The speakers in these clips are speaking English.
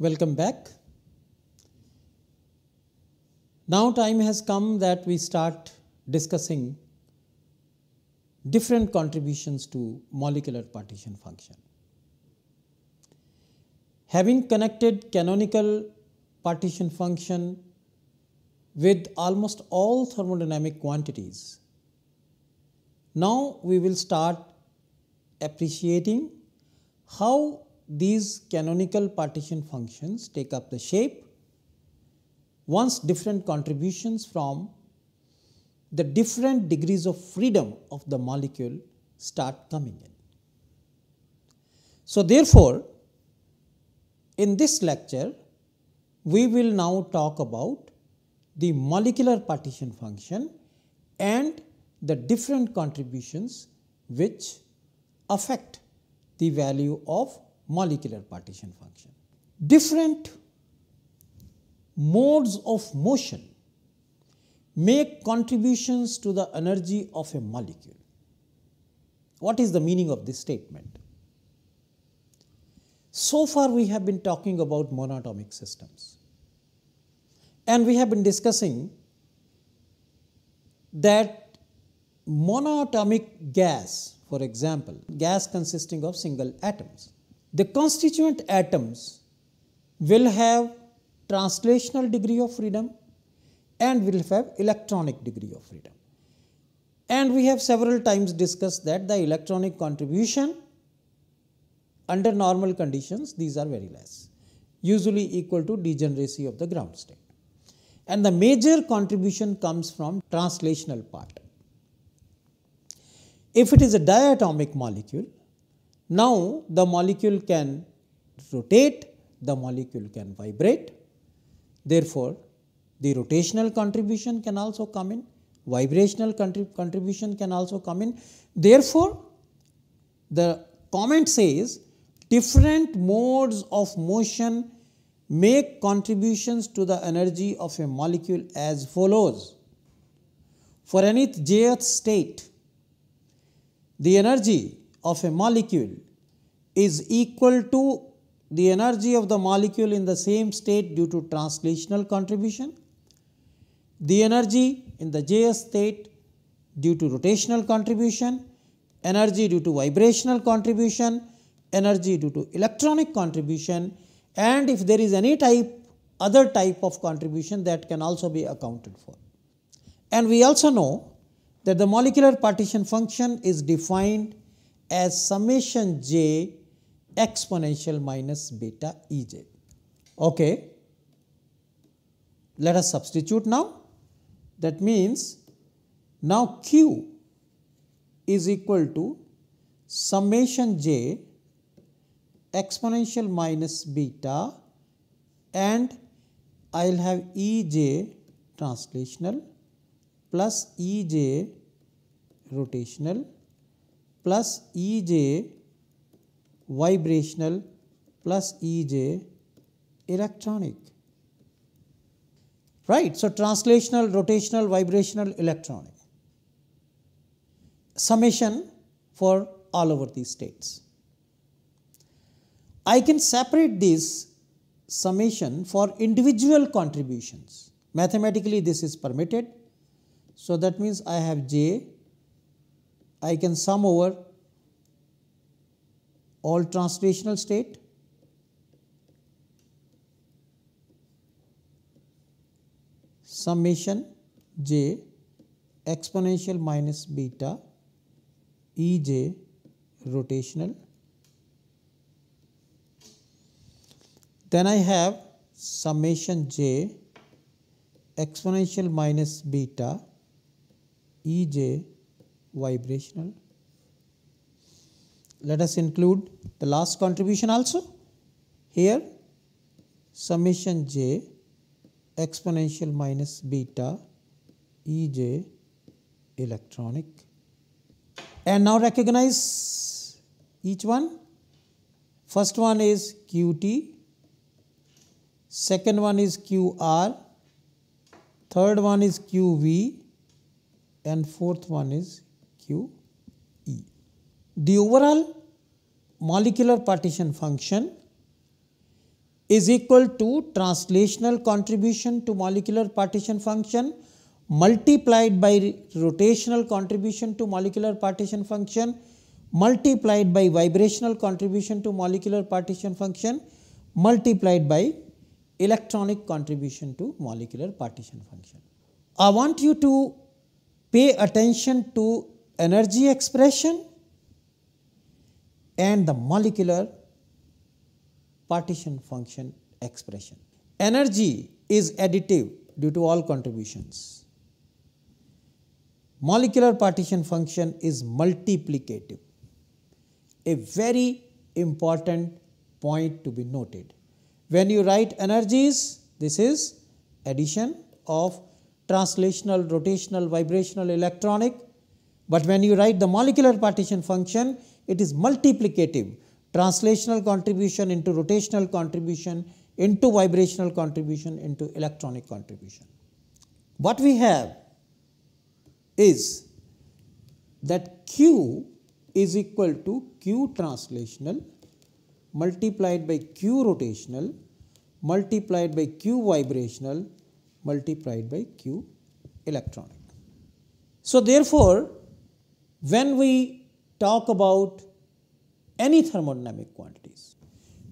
Welcome back. Now time has come that we start discussing different contributions to molecular partition function. Having connected canonical partition function with almost all thermodynamic quantities, now we will start appreciating how these canonical partition functions take up the shape once different contributions from the different degrees of freedom of the molecule start coming in. So, therefore, in this lecture we will now talk about the molecular partition function and the different contributions which affect the value of molecular partition function. Different modes of motion make contributions to the energy of a molecule. What is the meaning of this statement? So far we have been talking about monatomic systems and we have been discussing that monatomic gas for example, gas consisting of single atoms. The constituent atoms will have translational degree of freedom and will have electronic degree of freedom. And we have several times discussed that the electronic contribution under normal conditions these are very less usually equal to degeneracy of the ground state. And the major contribution comes from translational part. If it is a diatomic molecule, now the molecule can rotate, the molecule can vibrate. Therefore, the rotational contribution can also come in, vibrational contrib contribution can also come in. Therefore, the comment says different modes of motion make contributions to the energy of a molecule as follows. For any jth state, the energy of a molecule is equal to the energy of the molecule in the same state due to translational contribution, the energy in the jth state due to rotational contribution, energy due to vibrational contribution, energy due to electronic contribution and if there is any type other type of contribution that can also be accounted for. And we also know that the molecular partition function is defined as summation j exponential minus beta E j. Okay. Let us substitute now. That means, now q is equal to summation j exponential minus beta and I will have E j translational plus E j rotational plus E j vibrational plus E j electronic. Right. So, translational, rotational, vibrational, electronic. Summation for all over these states. I can separate this summation for individual contributions. Mathematically, this is permitted. So, that means I have j I can sum over all translational state summation j exponential minus beta e j rotational. Then I have summation j exponential minus beta e j vibrational. Let us include the last contribution also. Here summation j exponential minus beta E j electronic. And now recognize each one. First one is Qt, second one is QR, third one is QV, and fourth one is Q E. The overall molecular partition function is equal to translational contribution to molecular partition function multiplied by rotational contribution to molecular partition function multiplied by vibrational contribution to molecular partition function multiplied by electronic contribution to molecular partition function. I want you to pay attention to energy expression and the molecular partition function expression. Energy is additive due to all contributions. Molecular partition function is multiplicative a very important point to be noted. When you write energies, this is addition of translational, rotational, vibrational, electronic. But when you write the molecular partition function, it is multiplicative, translational contribution into rotational contribution into vibrational contribution into electronic contribution. What we have is that Q is equal to q translational multiplied by q rotational multiplied by q vibrational multiplied by q electronic. So, therefore, when we talk about any thermodynamic quantities,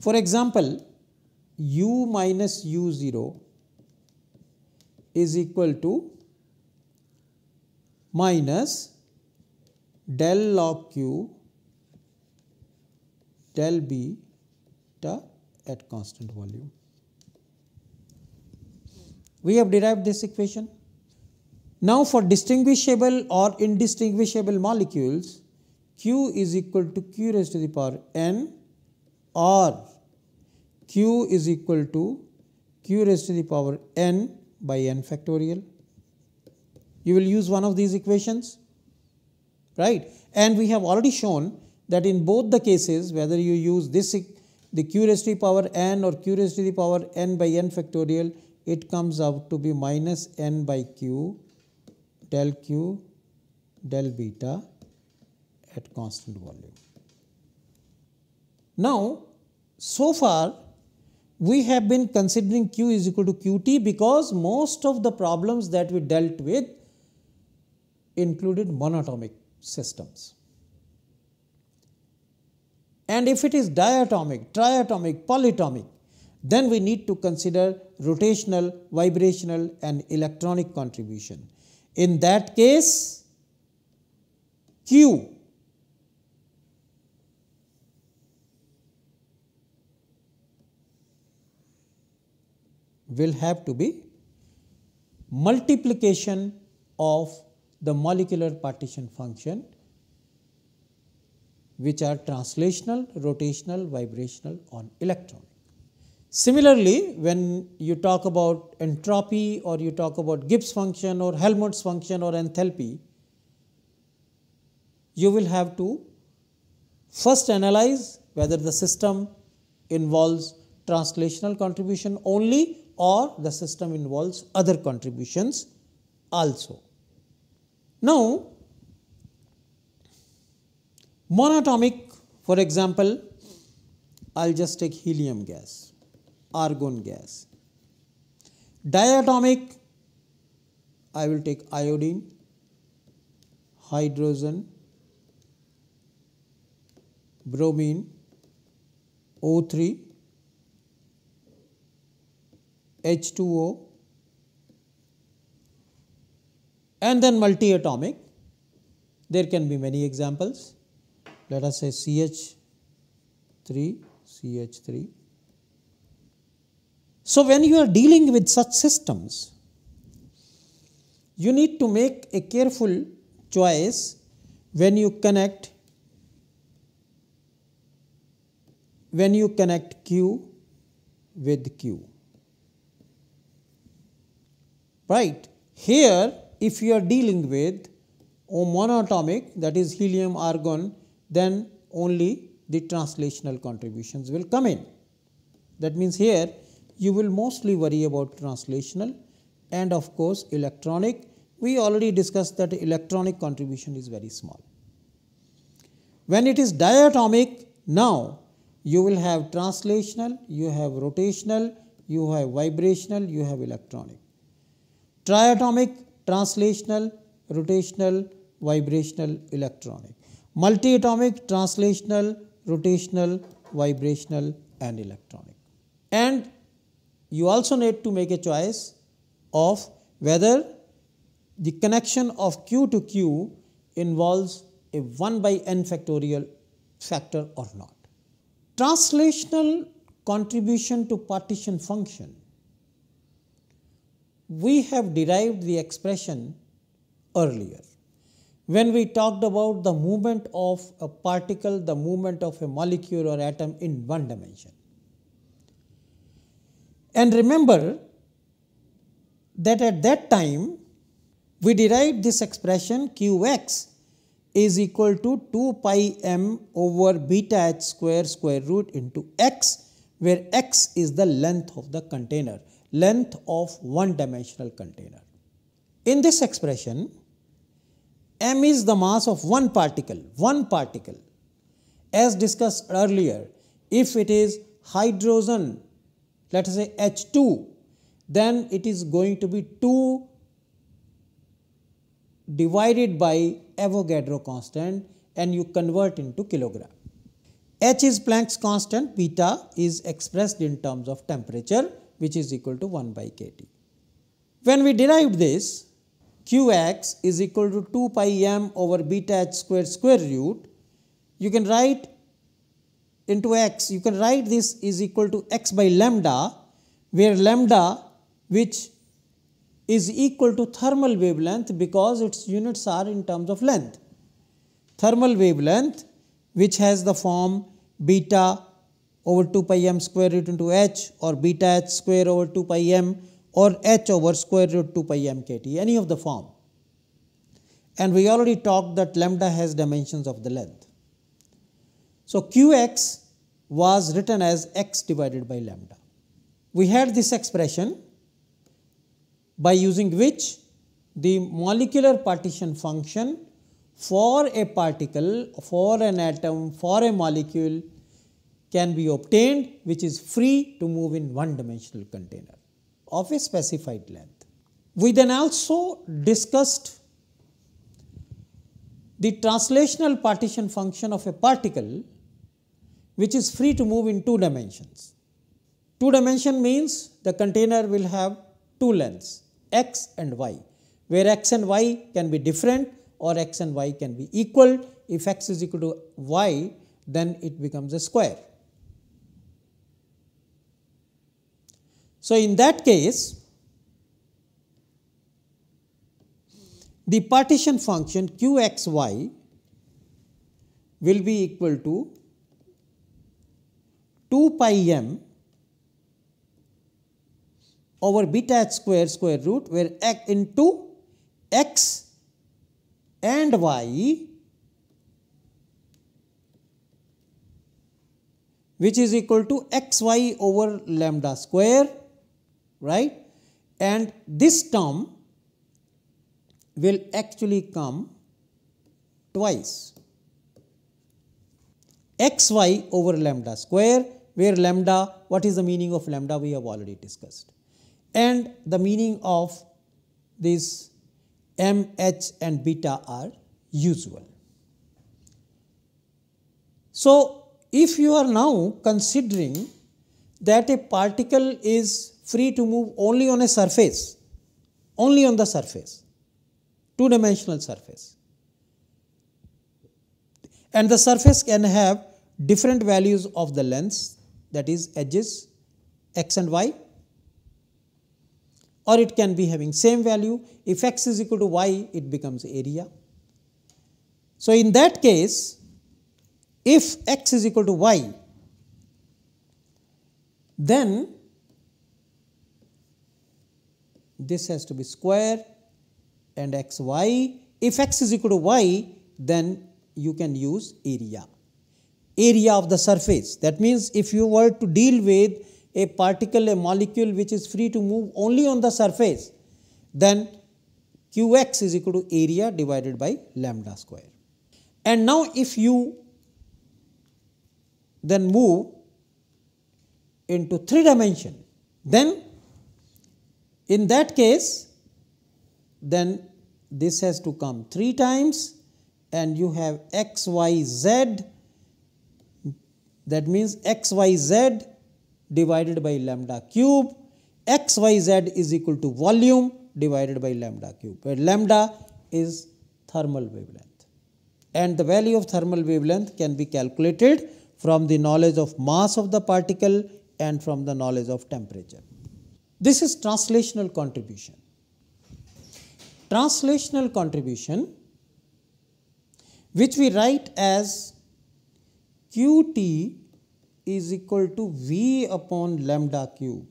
for example, u minus u 0 is equal to minus del log q del beta at constant volume. We have derived this equation. Now, for distinguishable or indistinguishable molecules, q is equal to q raised to the power n or q is equal to q raised to the power n by n factorial. You will use one of these equations right. And we have already shown that in both the cases whether you use this the q raised to the power n or q raised to the power n by n factorial it comes out to be minus n by q del q del beta at constant volume. Now, so far we have been considering q is equal to qt because most of the problems that we dealt with included monatomic systems. And if it is diatomic, triatomic, polyatomic, then we need to consider rotational, vibrational and electronic contribution. In that case, Q will have to be multiplication of the molecular partition function which are translational, rotational, vibrational on electron. Similarly, when you talk about entropy or you talk about Gibbs function or Helmholtz function or enthalpy, you will have to first analyze whether the system involves translational contribution only or the system involves other contributions also. Now, monatomic for example, I will just take helium gas, argon gas. Diatomic, I will take iodine, hydrogen, bromine, O3, H2O, and then multi-atomic. There can be many examples. Let us say CH3, CH3. So, when you are dealing with such systems, you need to make a careful choice when you connect when you connect Q with Q. Right? Here if you are dealing with a monatomic that is helium argon then only the translational contributions will come in. That means, here you will mostly worry about translational and of course, electronic. We already discussed that electronic contribution is very small. When it is diatomic, now you will have translational, you have rotational, you have vibrational, you have electronic. Triatomic, translational, rotational, vibrational, electronic. Multiatomic, translational, rotational, vibrational and electronic. And you also need to make a choice of whether the connection of Q to Q involves a 1 by n factorial factor or not. Translational contribution to partition function. We have derived the expression earlier when we talked about the movement of a particle, the movement of a molecule or atom in one dimension. And remember that at that time we derived this expression qx is equal to 2 pi m over beta h square square root into x where x is the length of the container, length of one dimensional container. In this expression, m is the mass of one particle, one particle. As discussed earlier, if it is hydrogen, let us say H2, then it is going to be 2 divided by Avogadro constant and you convert into kilogram. H is Planck's constant, beta is expressed in terms of temperature which is equal to 1 by kT. When we derived this, qx is equal to 2 pi m over beta h square square root, you can write into x, you can write this is equal to x by lambda, where lambda which is equal to thermal wavelength because its units are in terms of length. Thermal wavelength which has the form beta over 2 pi m square root into h or beta h square over 2 pi m or h over square root 2 pi m kt, any of the form. And we already talked that lambda has dimensions of the length. So, qx was written as x divided by lambda. We had this expression by using which the molecular partition function for a particle, for an atom, for a molecule can be obtained which is free to move in one dimensional container of a specified length. We then also discussed the translational partition function of a particle which is free to move in two dimensions. Two dimension means the container will have two lengths x and y where x and y can be different or x and y can be equal. If x is equal to y then it becomes a square. So, in that case, the partition function qxy will be equal to 2 pi m over beta h square square root where x into x and y which is equal to xy over lambda square right? And this term will actually come twice. xy over lambda square where lambda what is the meaning of lambda we have already discussed and the meaning of this m h and beta are usual so if you are now considering that a particle is free to move only on a surface, only on the surface, two dimensional surface. And the surface can have different values of the lengths that is edges x and y or it can be having same value if x is equal to y it becomes area. So, in that case if x is equal to y then this has to be square and x y. If x is equal to y, then you can use area, area of the surface. That means if you were to deal with a particle, a molecule which is free to move only on the surface, then qx is equal to area divided by lambda square. And now if you then move into 3 dimension, then in that case, then this has to come 3 times and you have x, y, z that means x, y, z divided by lambda cube x, y, z is equal to volume divided by lambda cube where lambda is thermal wavelength and the value of thermal wavelength can be calculated from the knowledge of mass of the particle and from the knowledge of temperature. This is translational contribution. Translational contribution which we write as Qt is equal to V upon lambda cube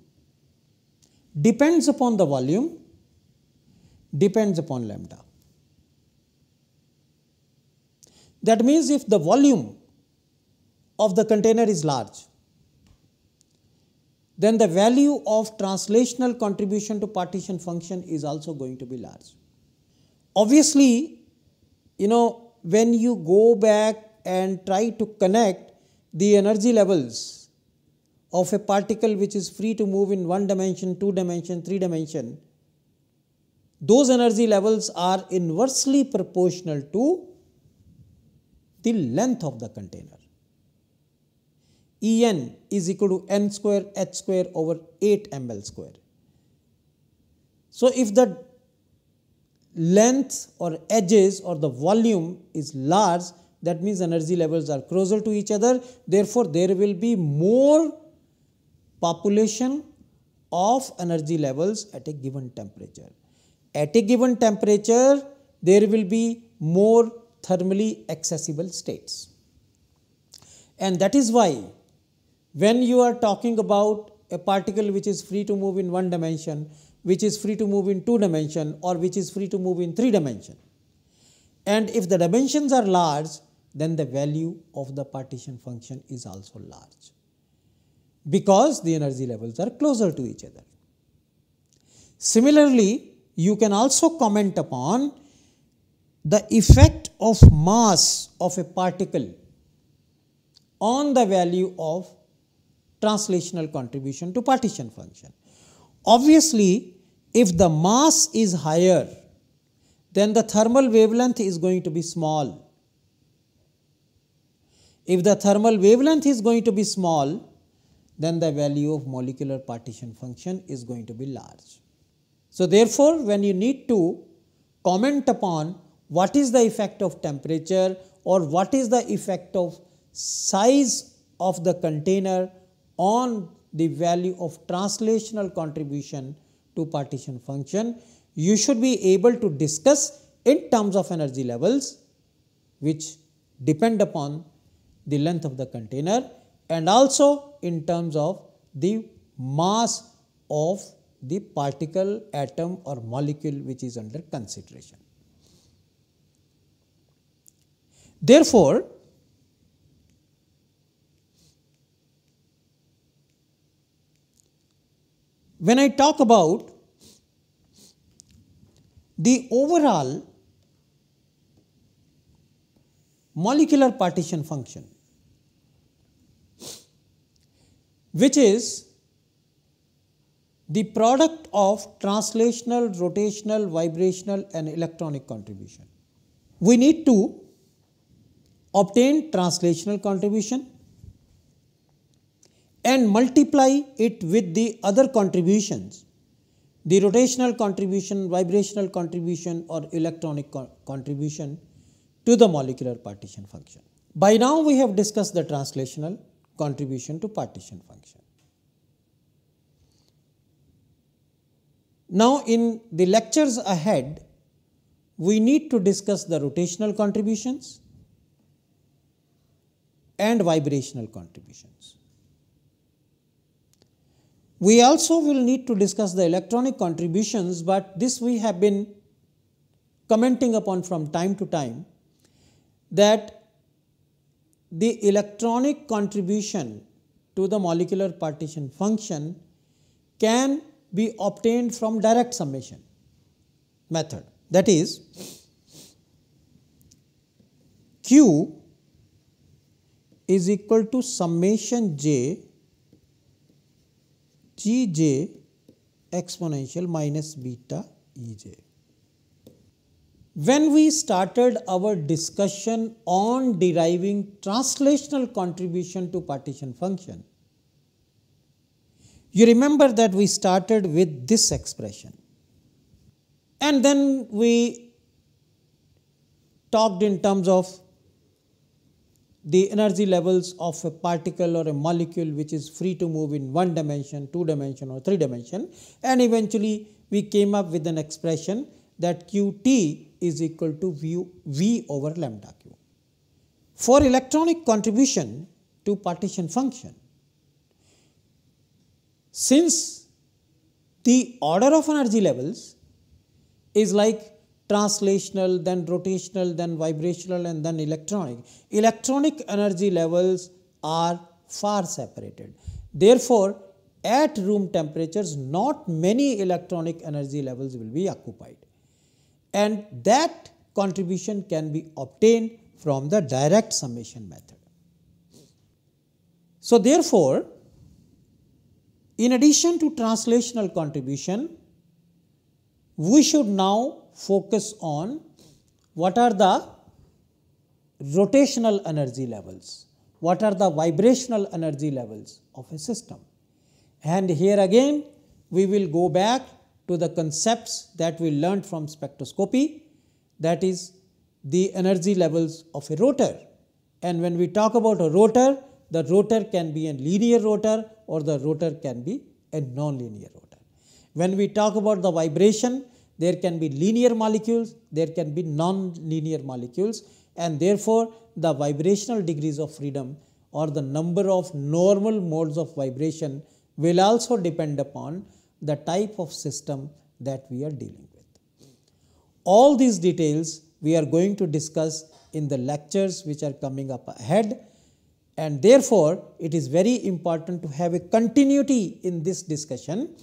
depends upon the volume depends upon lambda. That means if the volume of the container is large, then the value of translational contribution to partition function is also going to be large. Obviously, you know, when you go back and try to connect the energy levels of a particle which is free to move in one dimension, two dimension, three dimension, those energy levels are inversely proportional to the length of the container. En is equal to n square h square over 8 ml square. So, if the length or edges or the volume is large that means energy levels are closer to each other therefore, there will be more population of energy levels at a given temperature. At a given temperature there will be more thermally accessible states and that is why when you are talking about a particle which is free to move in one dimension, which is free to move in two dimension or which is free to move in three dimension. And if the dimensions are large, then the value of the partition function is also large because the energy levels are closer to each other. Similarly, you can also comment upon the effect of mass of a particle on the value of translational contribution to partition function. Obviously, if the mass is higher, then the thermal wavelength is going to be small. If the thermal wavelength is going to be small, then the value of molecular partition function is going to be large. So, therefore, when you need to comment upon what is the effect of temperature or what is the effect of size of the container on the value of translational contribution to partition function, you should be able to discuss in terms of energy levels which depend upon the length of the container and also in terms of the mass of the particle, atom or molecule which is under consideration. Therefore, When I talk about the overall molecular partition function, which is the product of translational, rotational, vibrational and electronic contribution. We need to obtain translational contribution, and multiply it with the other contributions, the rotational contribution, vibrational contribution or electronic co contribution to the molecular partition function. By now we have discussed the translational contribution to partition function. Now in the lectures ahead, we need to discuss the rotational contributions and vibrational contributions. We also will need to discuss the electronic contributions, but this we have been commenting upon from time to time that the electronic contribution to the molecular partition function can be obtained from direct summation method. That is, Q is equal to summation j Gj exponential minus beta Ej. When we started our discussion on deriving translational contribution to partition function, you remember that we started with this expression. And then we talked in terms of the energy levels of a particle or a molecule which is free to move in one dimension, two dimension or three dimension. And eventually we came up with an expression that Qt is equal to v, v over lambda cube. For electronic contribution to partition function, since the order of energy levels is like translational, then rotational, then vibrational and then electronic. Electronic energy levels are far separated. Therefore, at room temperatures not many electronic energy levels will be occupied and that contribution can be obtained from the direct summation method. So, therefore, in addition to translational contribution, we should now focus on what are the rotational energy levels, what are the vibrational energy levels of a system. And here again we will go back to the concepts that we learned from spectroscopy that is the energy levels of a rotor. And when we talk about a rotor, the rotor can be a linear rotor or the rotor can be a non-linear rotor. When we talk about the vibration, there can be linear molecules, there can be non-linear molecules and therefore, the vibrational degrees of freedom or the number of normal modes of vibration will also depend upon the type of system that we are dealing with. All these details we are going to discuss in the lectures which are coming up ahead. And therefore, it is very important to have a continuity in this discussion.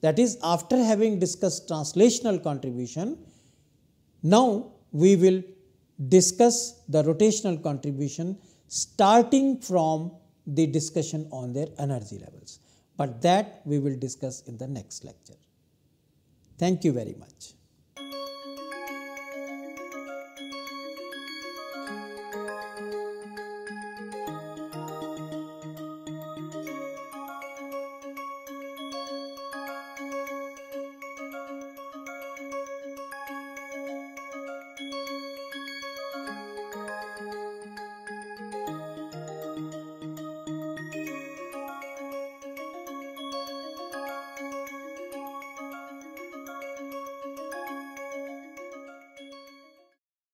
That is after having discussed translational contribution, now we will discuss the rotational contribution starting from the discussion on their energy levels, but that we will discuss in the next lecture. Thank you very much.